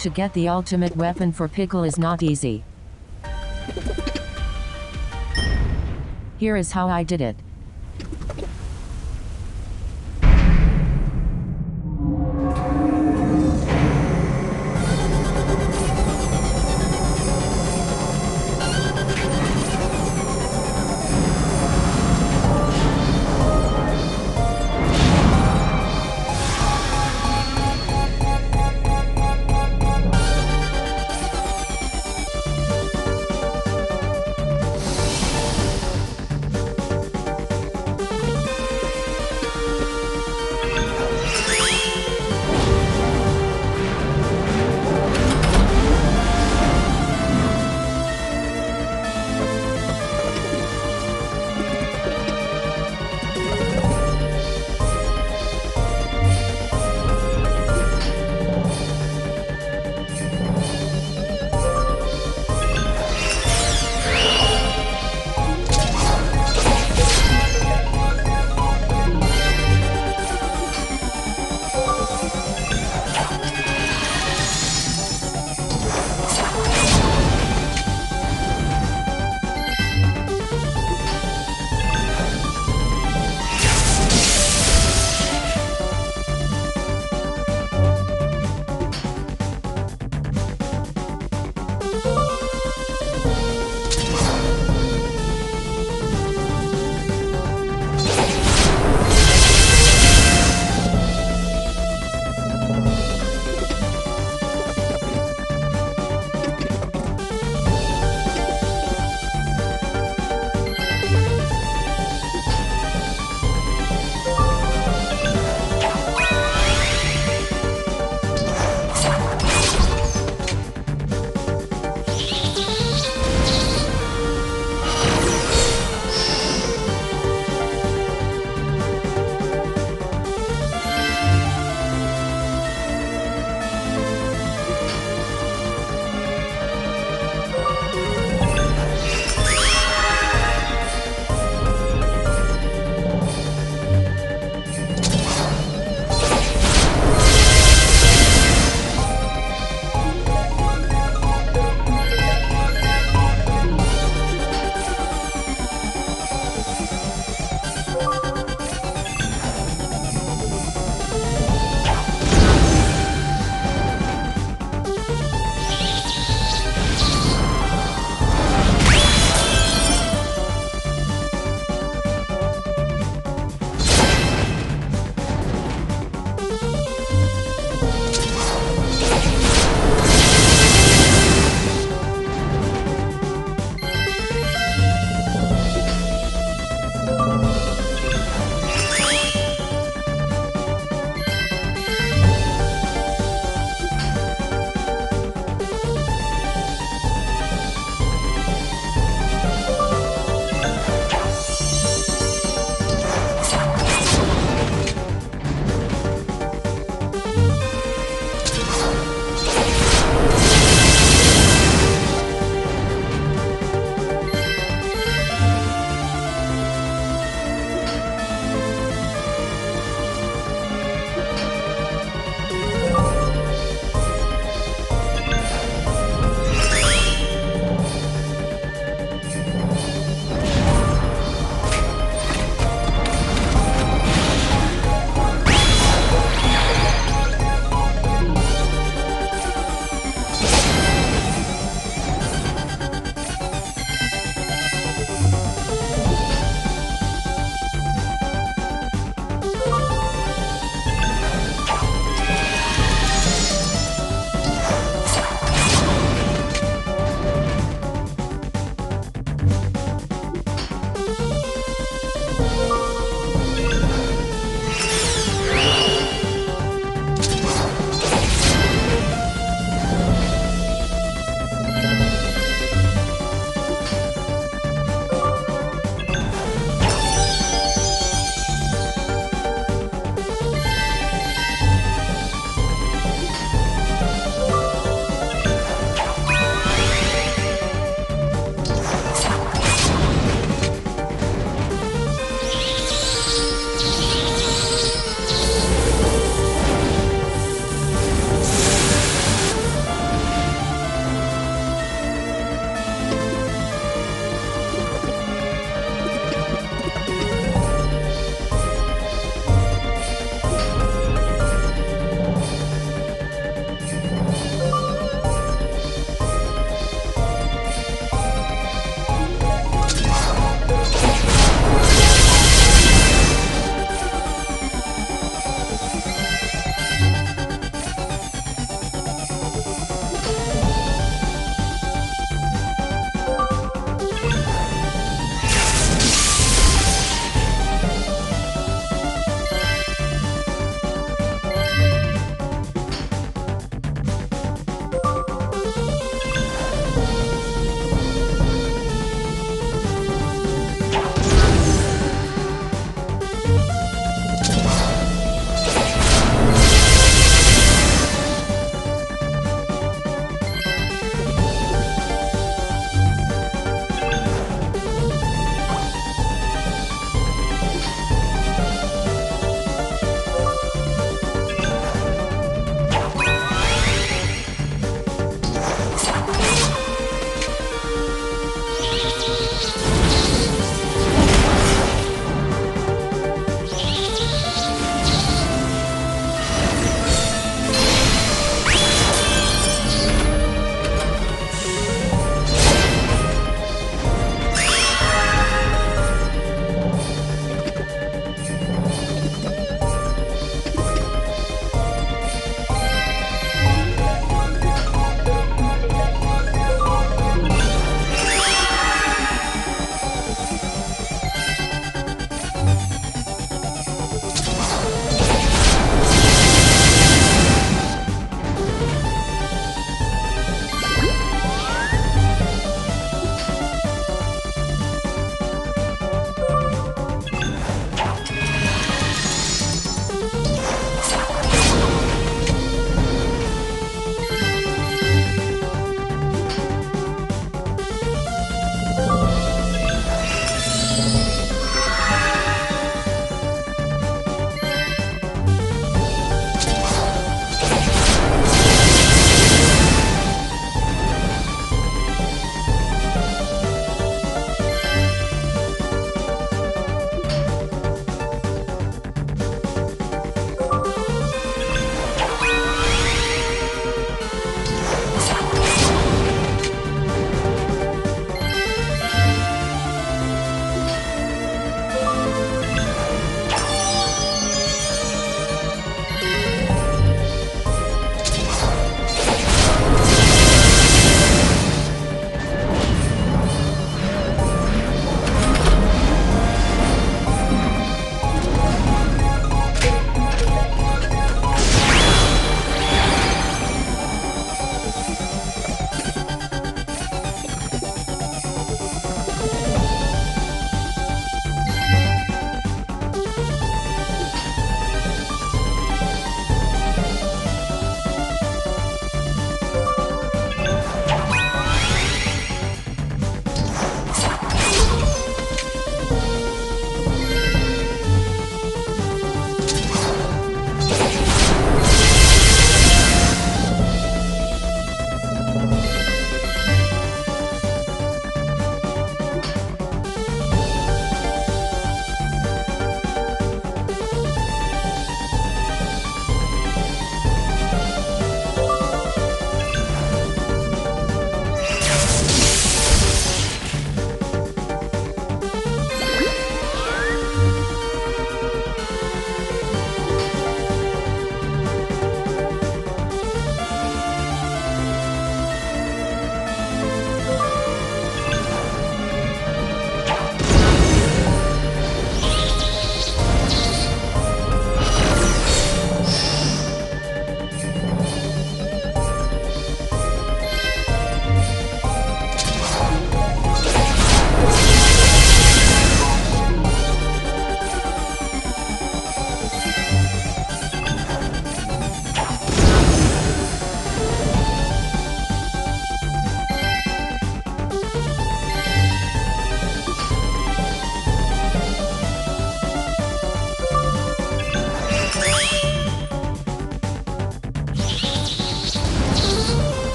To get the ultimate weapon for Pickle is not easy. Here is how I did it.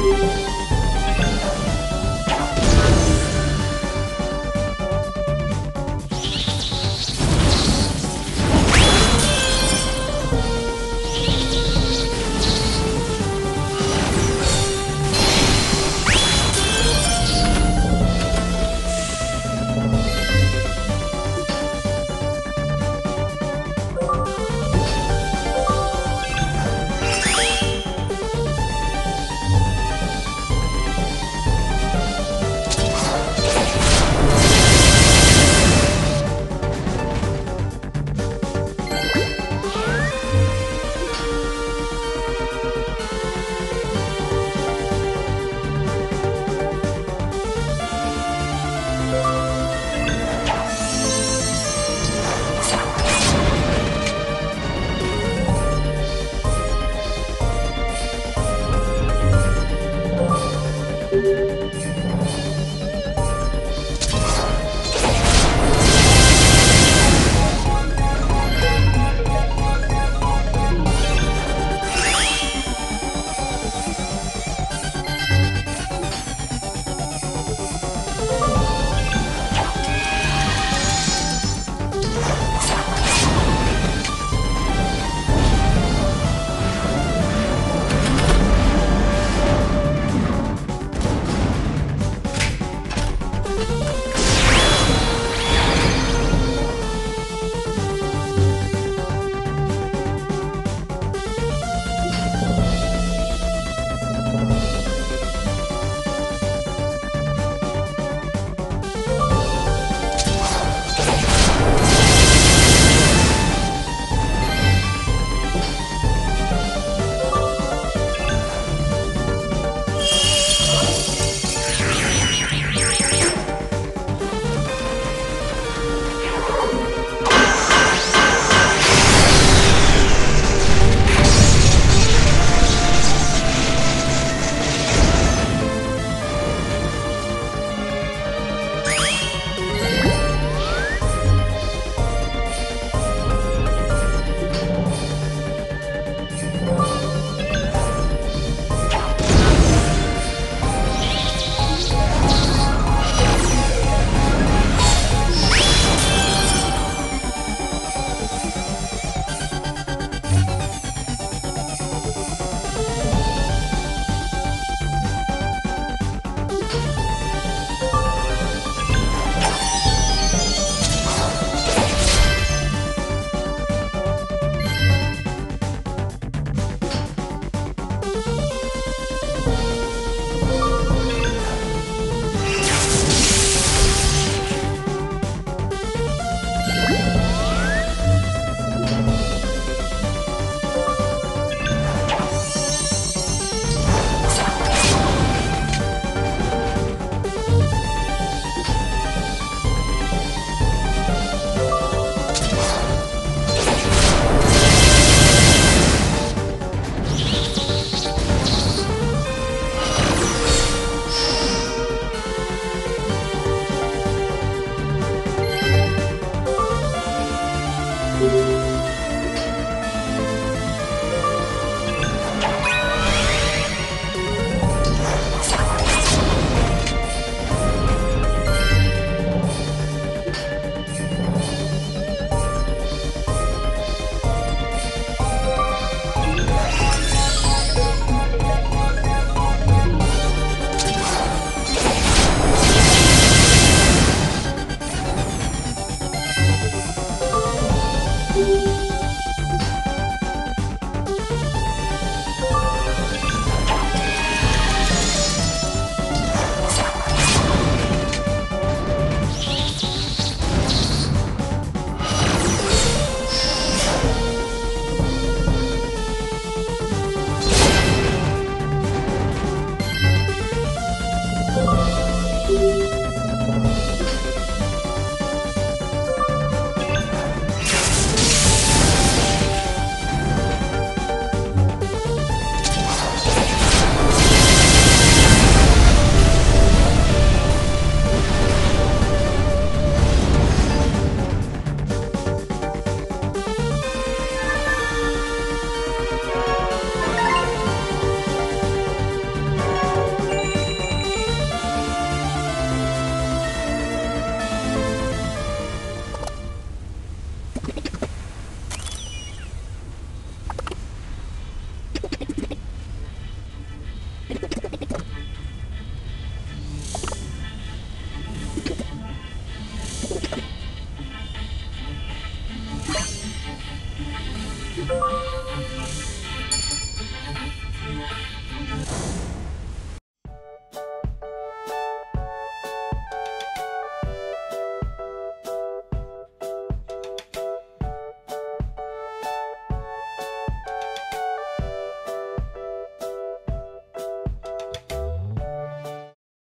Música